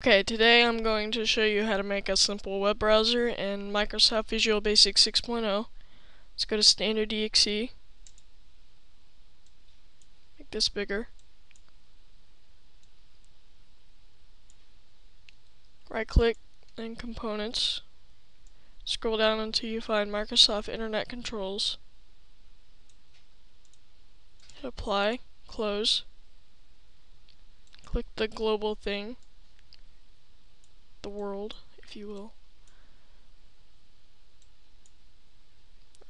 Okay, today I'm going to show you how to make a simple web browser in Microsoft Visual Basic 6.0. Let's go to Standard EXE. Make this bigger. Right click and Components. Scroll down until you find Microsoft Internet Controls. Hit Apply, Close. Click the global thing the world, if you will.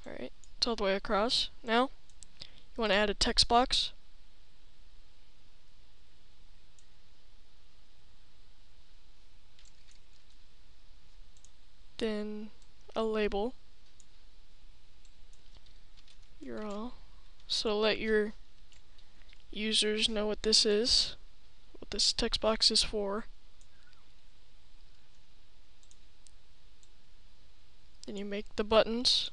Alright, it's all the way across. Now, you want to add a text box. Then a label. URL. So let your users know what this is, what this text box is for. Then you make the buttons.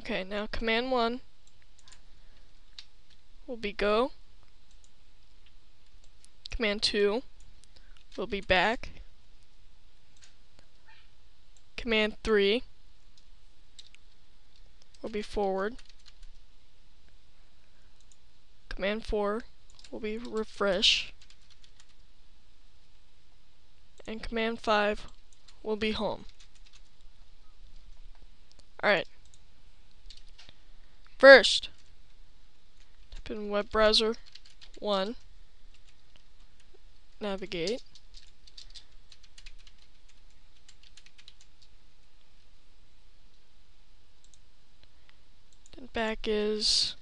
Okay, now command 1 will be go. Command 2 will be back. Command 3 will be forward. Command 4 will be refresh. And Command 5 will be home. Alright. First, type in web browser 1, navigate. Back is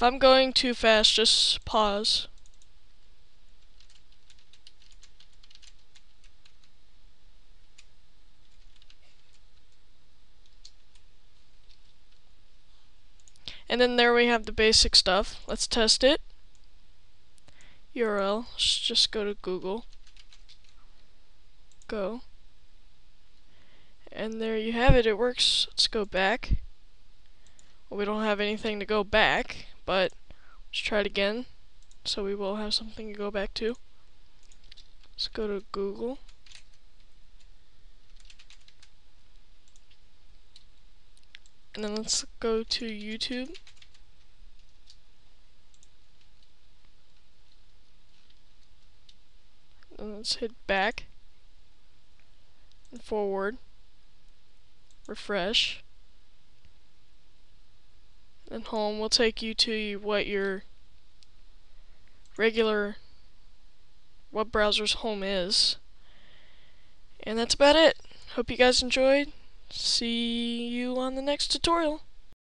If I'm going too fast, just pause. And then there we have the basic stuff. Let's test it. URL, let's just go to Google. Go. And there you have it, it works. Let's go back. Well, we don't have anything to go back but let's try it again. So we will have something to go back to. Let's go to Google. And then let's go to YouTube. And let's hit back and forward. Refresh and home will take you to what your regular web browser's home is. And that's about it. Hope you guys enjoyed. See you on the next tutorial.